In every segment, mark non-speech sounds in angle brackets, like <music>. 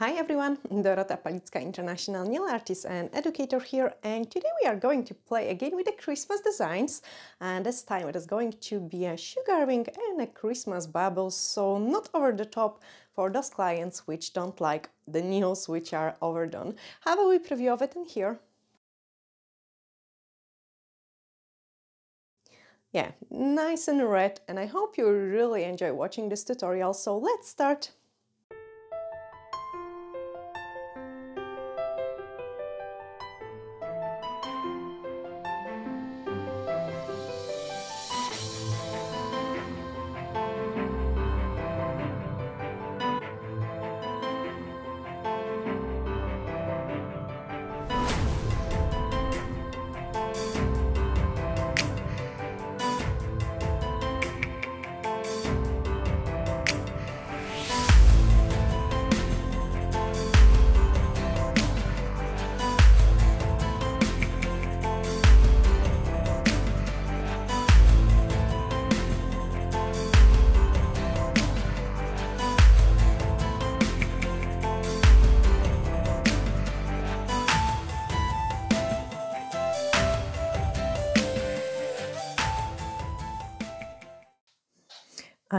Hi everyone, Dorota Palicka, international nail artist and educator here and today we are going to play again with the Christmas designs and this time it is going to be a sugar ring and a Christmas bubble so not over the top for those clients which don't like the nails which are overdone. Have a wee preview of it in here. Yeah, nice and red and I hope you really enjoy watching this tutorial so let's start.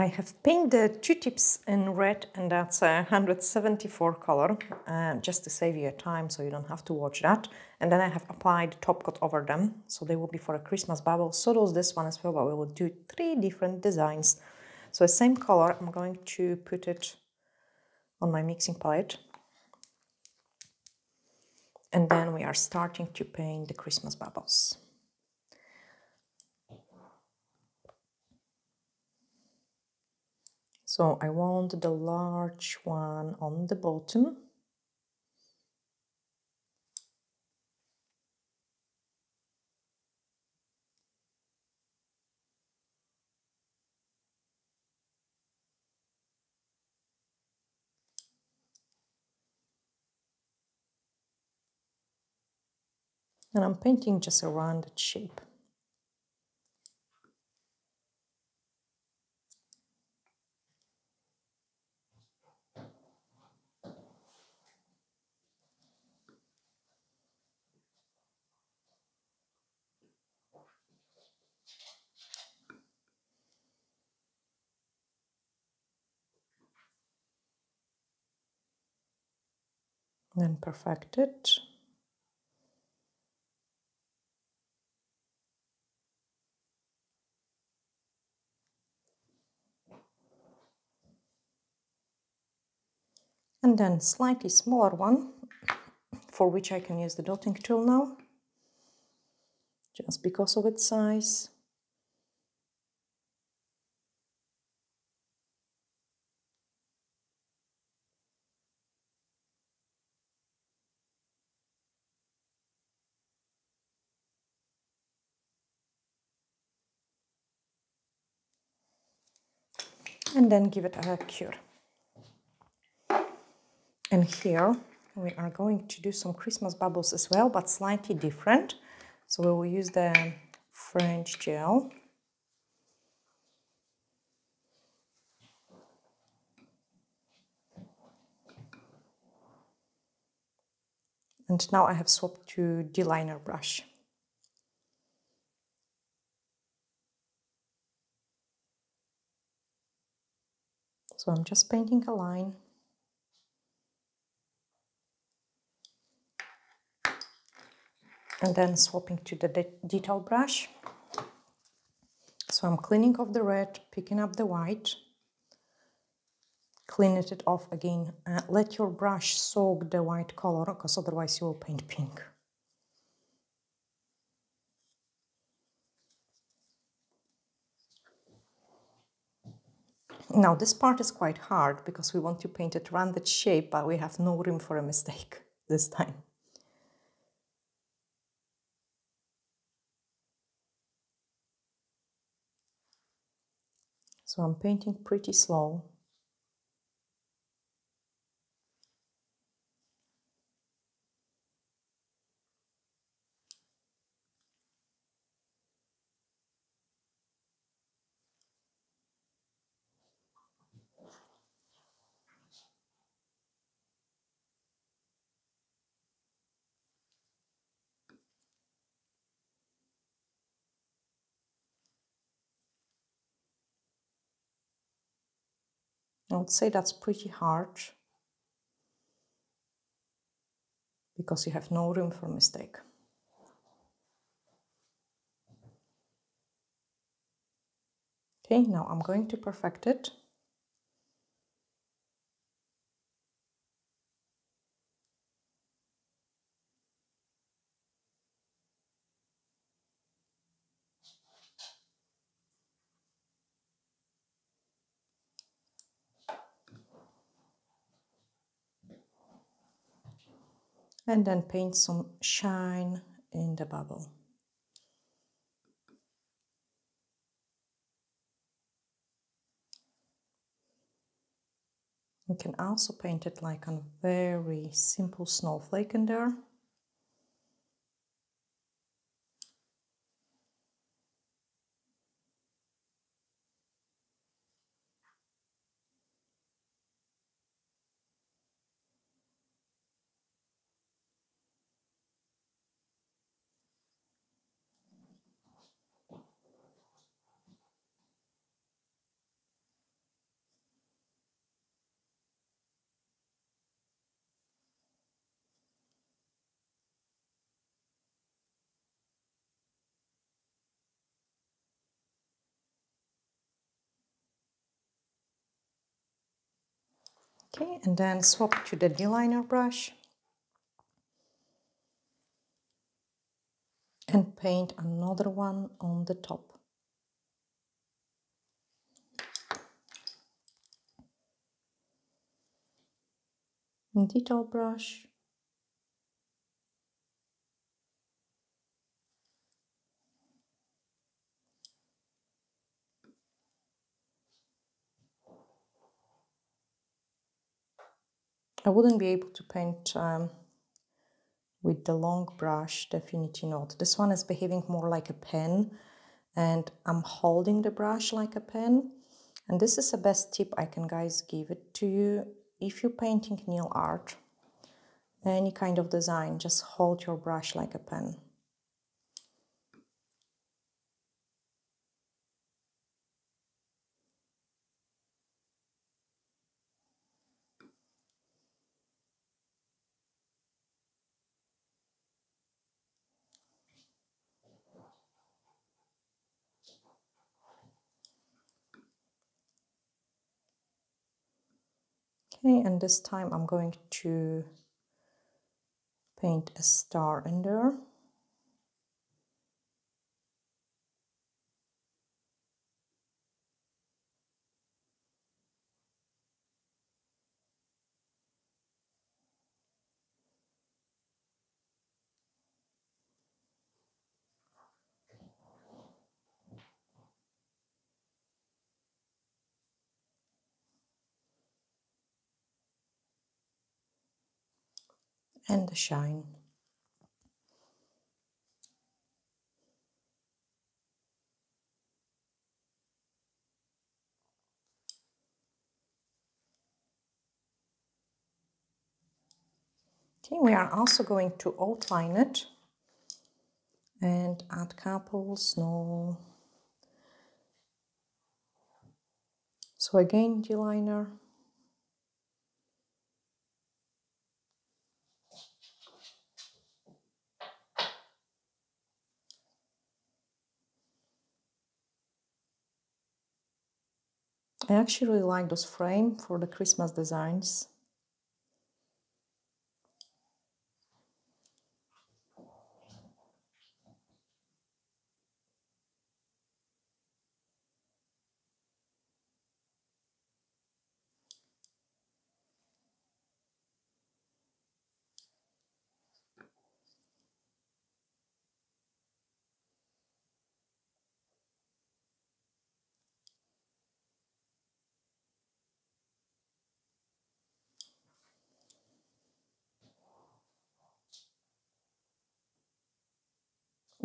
I have painted two tips in red and that's a 174 color uh, just to save you time so you don't have to watch that. And then I have applied top coat over them so they will be for a Christmas bubble. So does this one as well but we will do three different designs. So the same color I'm going to put it on my mixing palette. And then we are starting to paint the Christmas bubbles. So I want the large one on the bottom. And I'm painting just a rounded shape. Then perfect it. And then slightly smaller one for which I can use the dotting tool now just because of its size. And then give it a cure. And here we are going to do some Christmas bubbles as well, but slightly different. So we will use the French gel. And now I have swapped to D-liner brush. So I'm just painting a line. And then swapping to the de detail brush. So I'm cleaning off the red, picking up the white, cleaning it off again. Uh, let your brush soak the white color, because otherwise you will paint pink. Now this part is quite hard because we want to paint a rounded shape, but we have no room for a mistake <laughs> this time. So I'm painting pretty slow. I would say that's pretty hard because you have no room for mistake. Okay, now I'm going to perfect it. And then paint some shine in the bubble. You can also paint it like a very simple snowflake in there. Okay, and then swap to the D-liner brush and paint another one on the top. detail brush I wouldn't be able to paint um, with the long brush, definitely not. This one is behaving more like a pen and I'm holding the brush like a pen. And this is the best tip I can guys give it to you. If you're painting nail art, any kind of design, just hold your brush like a pen. Okay, and this time I'm going to paint a star in there. And the shine. Okay, we are also going to outline it and add couple snow. So again, D-liner. I actually really like those frame for the Christmas designs.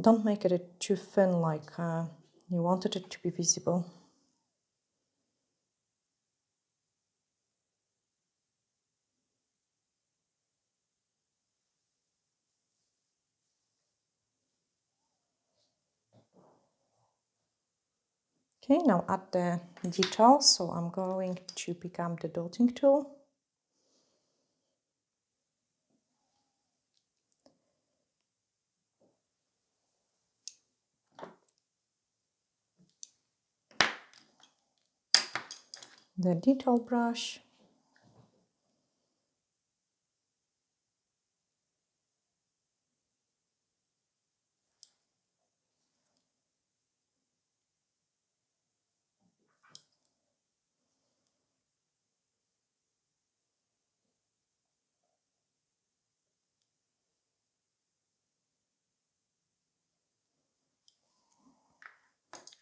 Don't make it too thin like uh, you wanted it to be visible. Okay, now add the details. So I'm going to pick up the dotting tool. The detail brush.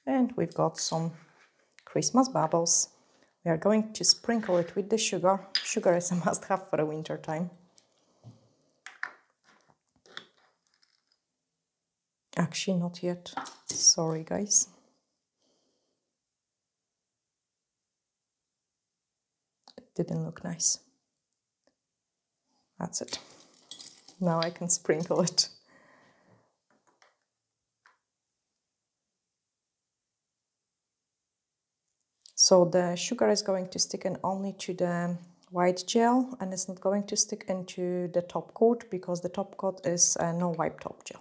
and we've got some Christmas bubbles. We are going to sprinkle it with the sugar. Sugar is a must have for the winter time. Actually, not yet. Sorry, guys. It didn't look nice. That's it. Now I can sprinkle it. So the sugar is going to stick in only to the white gel and it's not going to stick into the top coat because the top coat is a no wipe top gel.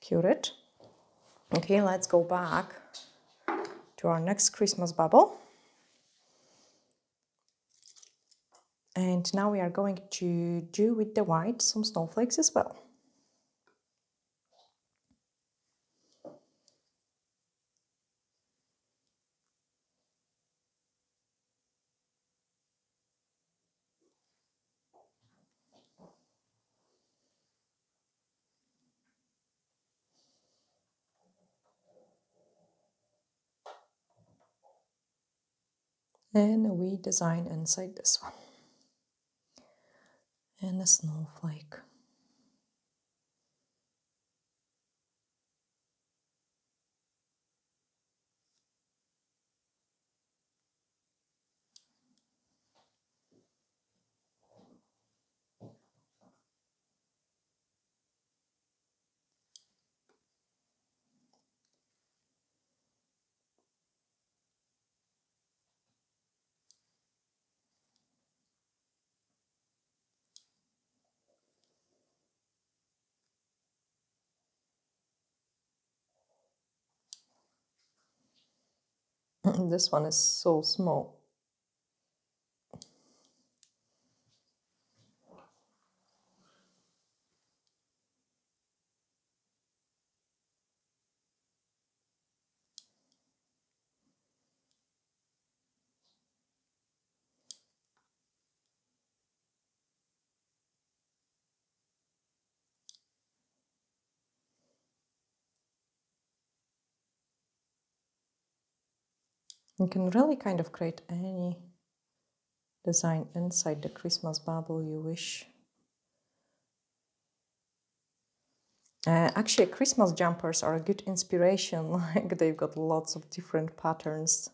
Cure it. Okay, let's go back to our next Christmas bubble. And now we are going to do with the white some snowflakes as well. And we design inside this one. And a snowflake <laughs> this one is so small. You can really kind of create any design inside the Christmas bubble you wish. Uh, actually, Christmas jumpers are a good inspiration, <laughs> like they've got lots of different patterns.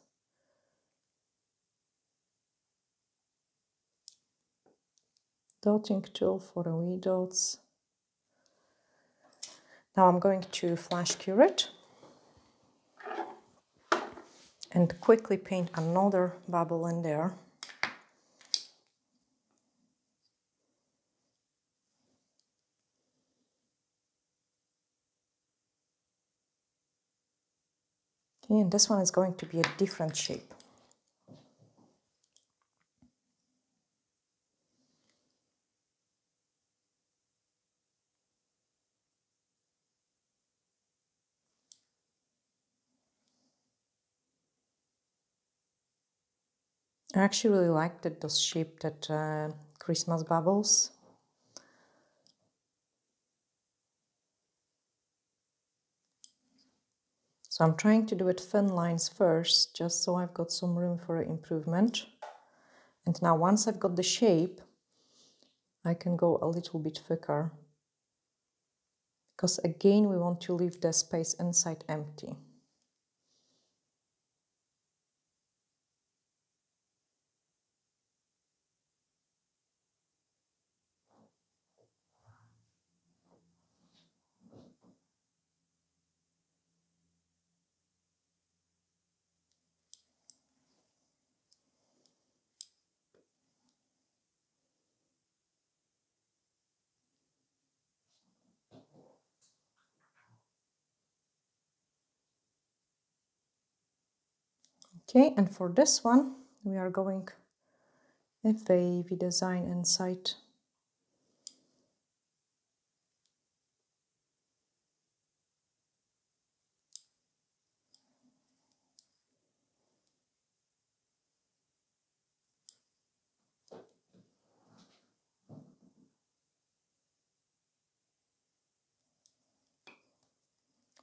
Dotting tool for the wee dots. Now I'm going to flash cure it and quickly paint another bubble in there. Okay, and this one is going to be a different shape. I actually really liked that those shaped uh, Christmas bubbles. So I'm trying to do it thin lines first, just so I've got some room for improvement. And now once I've got the shape, I can go a little bit thicker. Because again, we want to leave the space inside empty. Okay, and for this one, we are going FAV design inside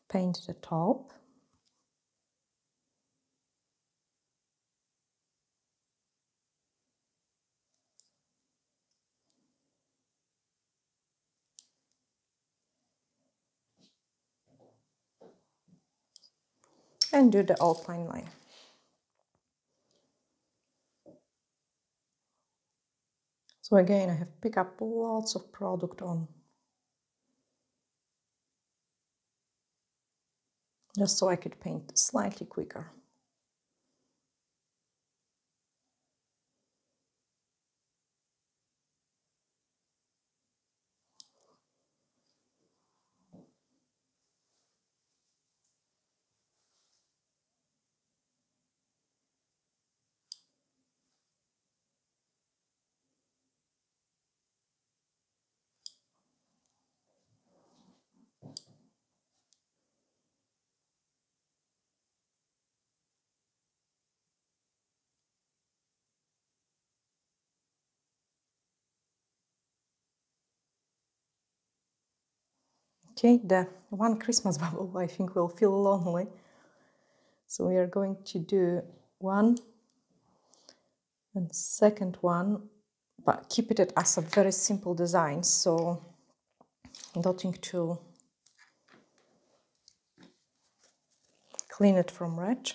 paint the top and do the outline line. So again, I have picked up lots of product on just so I could paint slightly quicker. Okay, the one Christmas <laughs> bubble I think will feel lonely. So we are going to do one and second one, but keep it as a very simple design. So dotting to clean it from red.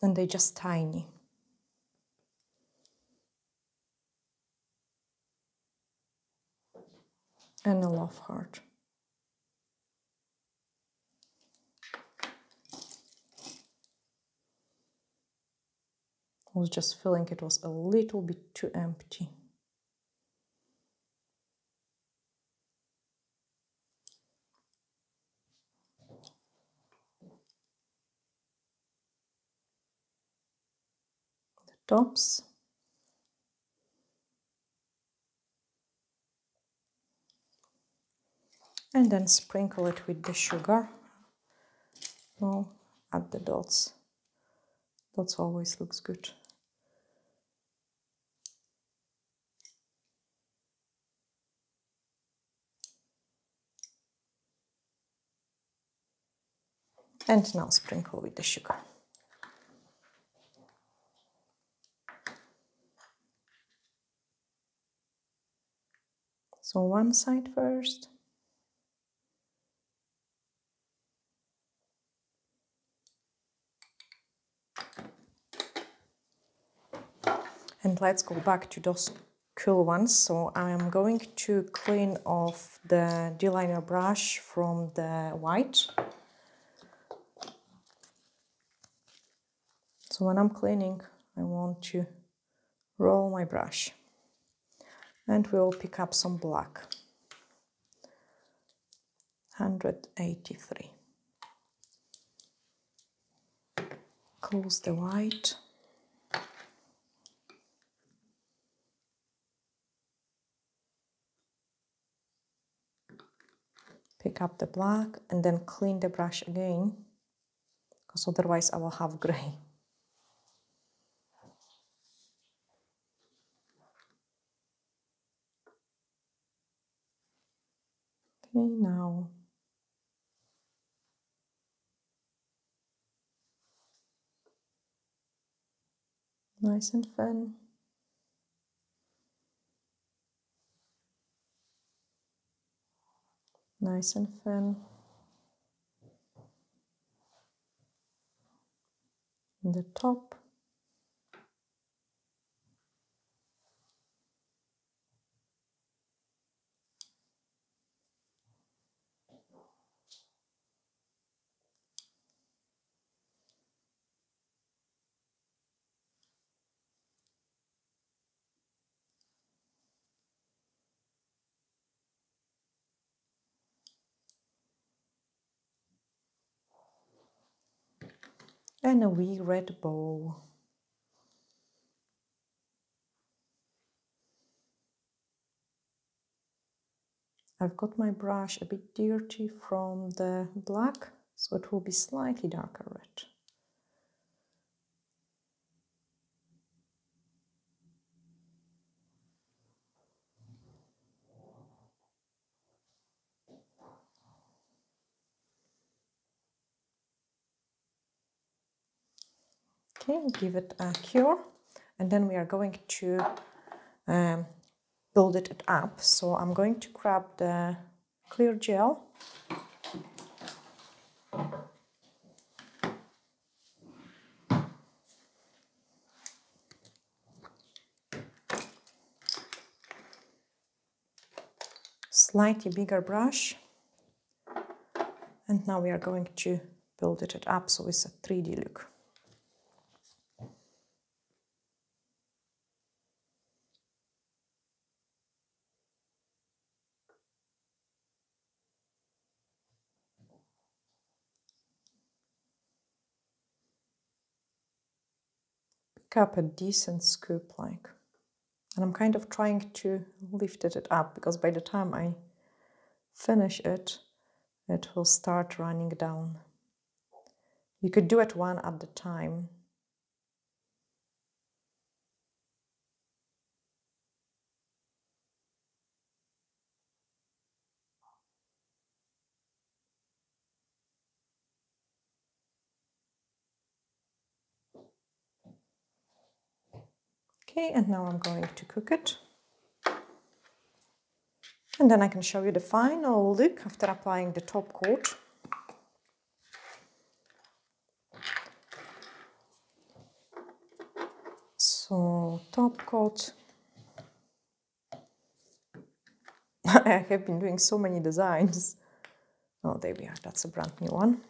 And they're just tiny. And a love heart. I was just feeling it was a little bit too empty. The tops. And then sprinkle it with the sugar. No, add the dots. Dots always looks good. And now sprinkle with the sugar. So one side first. And let's go back to those cool ones. So I am going to clean off the D-liner brush from the white. So when I'm cleaning, I want to roll my brush. And we'll pick up some black. 183. Close the white. Pick up the black and then clean the brush again because otherwise I will have gray. Okay, now nice and thin. Nice and thin. In the top. And a wee red bow. I've got my brush a bit dirty from the black, so it will be slightly darker red. Okay, give it a cure and then we are going to um, build it up. So I'm going to grab the clear gel slightly bigger brush and now we are going to build it up so it's a 3D look. Up a decent scoop like. And I'm kind of trying to lift it up because by the time I finish it it will start running down. You could do it one at the time Okay, and now I'm going to cook it. And then I can show you the final look after applying the top coat. So top coat. <laughs> I have been doing so many designs. Oh, there we are. That's a brand new one.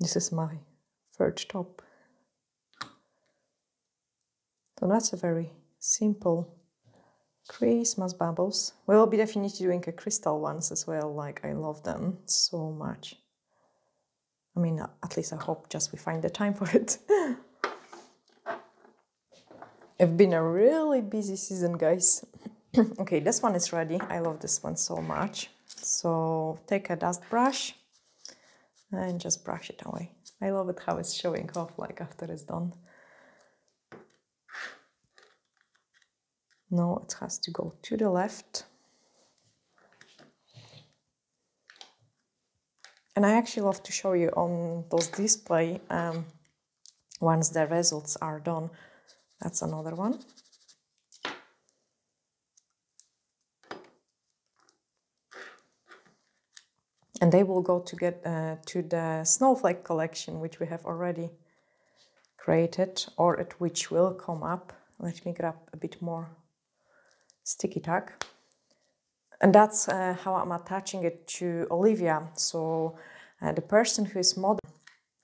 This is my third top. So that's a very simple Christmas bubbles. We'll be definitely doing a crystal ones as well, like I love them so much. I mean, at least I hope just we find the time for it. <laughs> it's been a really busy season, guys. <coughs> okay, this one is ready. I love this one so much. So take a dust brush and just brush it away. I love it how it's showing off like after it's done. No, it has to go to the left. And I actually love to show you on those display um, once the results are done. That's another one. And they will go to get uh, to the snowflake collection, which we have already created, or at which will come up. Let me grab a bit more sticky tack. And that's uh, how I'm attaching it to Olivia. So uh, the person who is model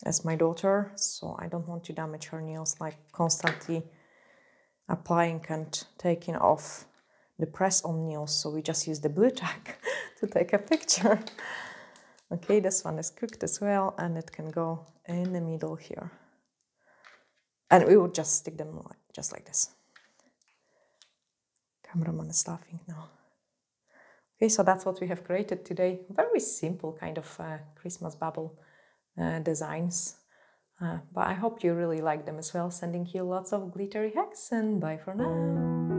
as my daughter, so I don't want to damage her nails like constantly applying and taking off the press on nails. So we just use the Blu Tack <laughs> to take a picture. okay, this one is cooked as well and it can go in the middle here. And we would just stick them just like this cameraman is laughing now. Okay, so that's what we have created today. Very simple kind of uh, Christmas bubble uh, designs. Uh, but I hope you really like them as well. Sending you lots of glittery hacks and bye for now.